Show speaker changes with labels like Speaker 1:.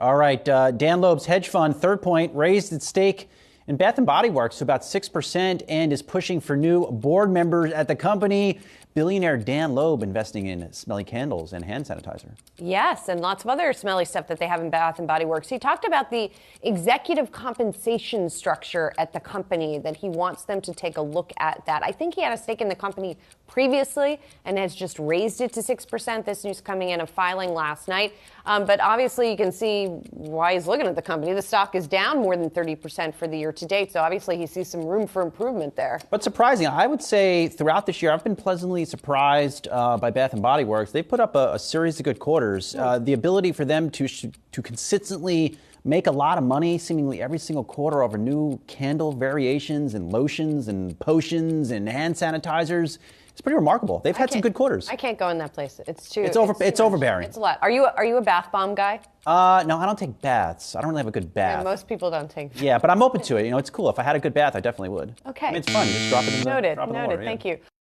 Speaker 1: All right, uh, Dan Loeb's hedge fund, Third Point, raised its stake in Bath and Body Works about 6% and is pushing for new board members at the company. Billionaire Dan Loeb investing in smelly candles and hand sanitizer.
Speaker 2: Yes, and lots of other smelly stuff that they have in Bath and Body Works. He talked about the executive compensation structure at the company that he wants them to take a look at that. I think he had a stake in the company previously and has just raised it to 6%. This news coming in a filing last night. Um, but obviously, you can see why he's looking at the company. The stock is down more than 30% for the year to date. So obviously, he sees some room for improvement there.
Speaker 1: But surprising, I would say throughout this year, I've been pleasantly surprised uh, by Bath and Body Works. They've put up a, a series of good quarters. Uh, the ability for them to sh- to consistently make a lot of money seemingly every single quarter over new candle variations and lotions and potions and hand sanitizers. It's pretty remarkable. They've had some good quarters.
Speaker 2: I can't go in that place. It's too.
Speaker 1: It's over-
Speaker 2: too
Speaker 1: it's
Speaker 2: much.
Speaker 1: overbearing.
Speaker 2: It's a lot. Are you are you a bath bomb guy?
Speaker 1: Uh, no, I don't take baths. I don't really have a good bath.
Speaker 2: And most people don't take.
Speaker 1: yeah, but I'm open to it. You know, it's cool. If I had a good bath, I definitely would.
Speaker 2: Okay.
Speaker 1: I mean, it's fun. Just drop it in the,
Speaker 2: Noted.
Speaker 1: in the
Speaker 2: Noted.
Speaker 1: water, yeah.
Speaker 2: Thank you.